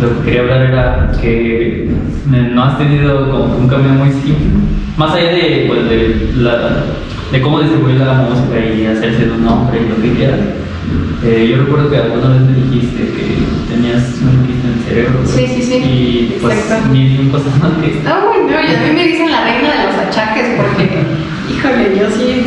lo que quería hablar era que no has tenido como un cambio muy simple, más allá de, pues, de, la, de cómo distribuir la música y hacerse de un nombre y lo que quieras. Eh, yo recuerdo que alguna vez me dijiste que tenías un quiste en el cerebro. Sí, sí, sí. Y pues Exacto. mil cosas más que Ah, bueno, y a mí me dicen la reina de los achaques porque, híjole, yo sí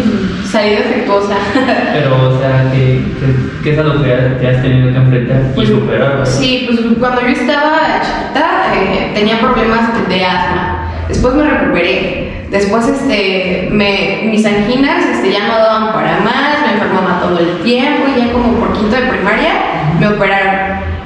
defectuosa. Pero, o sea, ¿qué, qué, qué es a lo que has- te has tenido que enfrentar y Pues, superar? Sí, pues cuando yo estaba chiquita eh, tenía problemas de, de asma. Después me recuperé. Después este, me, mis anginas este, ya no daban para más, me enfermaba todo el tiempo y ya como por quinto de primaria me operaron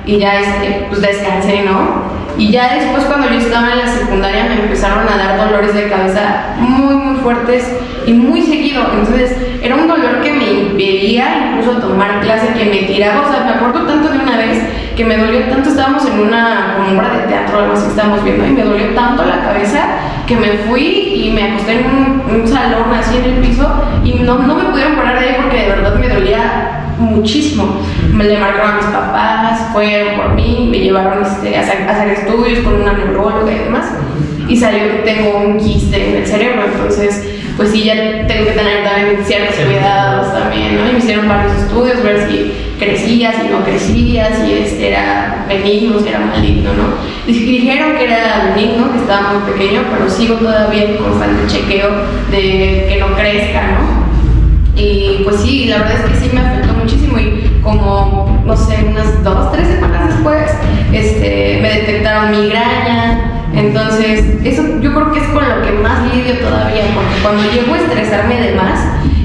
y ya este, pues descansé, ¿no? Y ya después cuando yo estaba en la secundaria me empezaron a dar dolores de cabeza muy muy fuertes y muy seguido. Entonces era un dolor que me impedía incluso tomar clase, que me tiraba. O sea, me acuerdo tanto de una vez que me dolió tanto, estábamos en una obra de teatro o algo así, estábamos viendo, y me dolió tanto la cabeza que me fui y me acosté en un, un salón así en el piso y no, no me pudieron parar de ahí porque de verdad me dolía muchísimo. Me le marcaron a mis papás, fueron por mí, me llevaron este, a, hacer, a hacer estudios con una neuróloga y demás. Y salió que tengo un quiste en el cerebro, entonces pues sí, ya tengo que tener también ciertos cuidados también, ¿no? Y me hicieron varios estudios, ver si crecía, si no crecía, si este era benigno, si era maligno, ¿no? Dijeron que era benigno, que estaba muy pequeño, pero sigo todavía en constante chequeo de que no crezca, ¿no? Y pues sí, la verdad es que sí me afectó todavía, porque cuando llego a estresarme de más,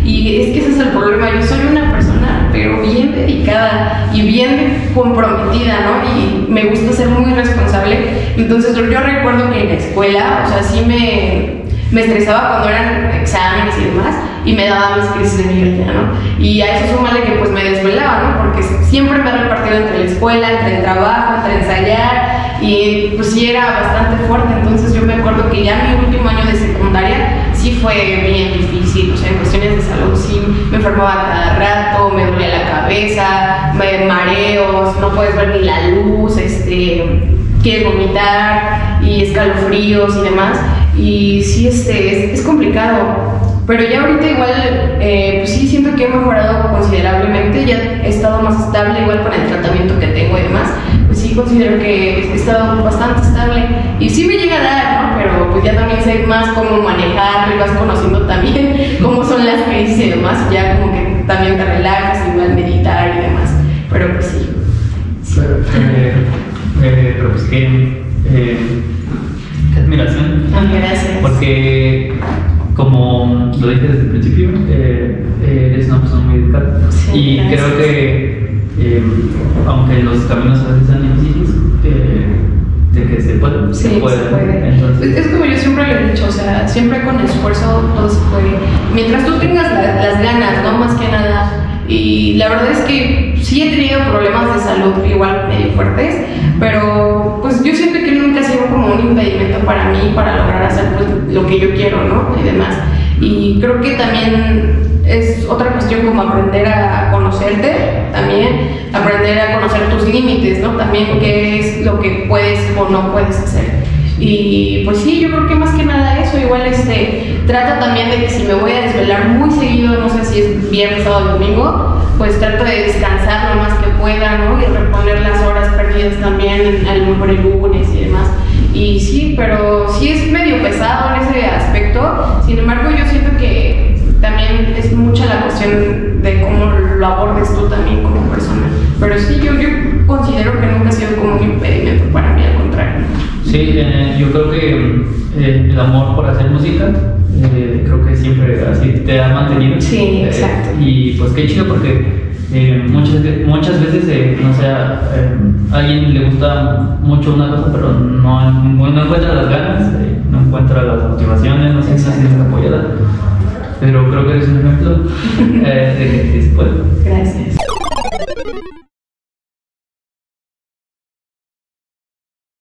y es que ese es el problema, yo soy una persona, pero bien dedicada y bien comprometida, ¿no? Y me gusta ser muy responsable. Entonces, yo, yo recuerdo que en la escuela, o sea, sí me, me estresaba cuando eran exámenes y demás y me daba mis crisis de migraña, ¿no? Y a eso súmale que pues me desvelaba, ¿no? Porque siempre me he repartido entre la escuela, entre el trabajo, entre ensayar y pues sí era bastante fuerte, entonces yo me acuerdo que ya mi último año de secundaria sí fue bien difícil, o sea, en cuestiones de salud sí me enfermaba cada rato, me dolía la cabeza, me mareos, no puedes ver ni la luz, este, quieres vomitar y escalofríos y demás. Y sí, este, es, es complicado. Pero ya ahorita igual, eh, pues sí, siento que he mejorado considerablemente, ya he estado más estable igual con el tratamiento que tengo y demás. Pues sí, considero que he estado bastante estable. Y sí me llega a dar, ¿no? Pero pues ya también sé más cómo manejarlo y vas conociendo también cómo son las crisis y demás. Y ya como que también te relajas, igual meditar y demás. Pero pues sí. sí. Pero, eh, eh, pero pues qué, eh, qué admiración. Ah, Gracias. Porque, como lo dije desde el principio, eh, eh, eres una persona muy dedicada. Sí, y gracias. creo que, eh, aunque los caminos a veces sean difíciles, eh, de que se puede, Sí, se puede. Entonces, Es, como yo siempre lo he dicho, o sea, siempre con esfuerzo todo se puede. Mientras tú tengas la- las ganas, ¿no? Más que nada. Y la verdad es que sí he tenido problemas de salud igual medio fuertes, pero pues yo siento que nunca ha sido como un impedimento para mí para lograr hacer pues, lo que yo quiero, ¿no? Y demás. Y creo que también es otra cuestión como aprender a conocerte también, aprender a conocer tus límites, ¿no? También qué es lo que puedes o no puedes hacer. Y pues sí, yo creo que más que nada eso, igual este, trata también de que si me voy a desvelar muy seguido, no sé si es viernes, sábado, domingo, pues trato de descansar lo más que pueda, ¿no? Y reponer las horas perdidas también, a lo mejor el lunes y demás. Y sí, pero sí es medio pesado en ese aspecto, sin embargo yo siento que también es mucha la cuestión de cómo lo abordes tú también como persona. Pero sí, yo, yo considero que nunca ha sido como un impedimento para mí, al contrario. Sí, eh, yo creo que eh, el amor por hacer música, eh, creo que siempre así te ha mantenido. Sí, Eh, exacto. y pues qué chido porque eh, muchas, muchas veces, sé, eh, a alguien le gusta mucho una cosa, pero no, no encuentra las ganas, eh, no encuentra las motivaciones, no se siente apoyada. Pero creo que eres un ejemplo eh, de que se puede. Gracias.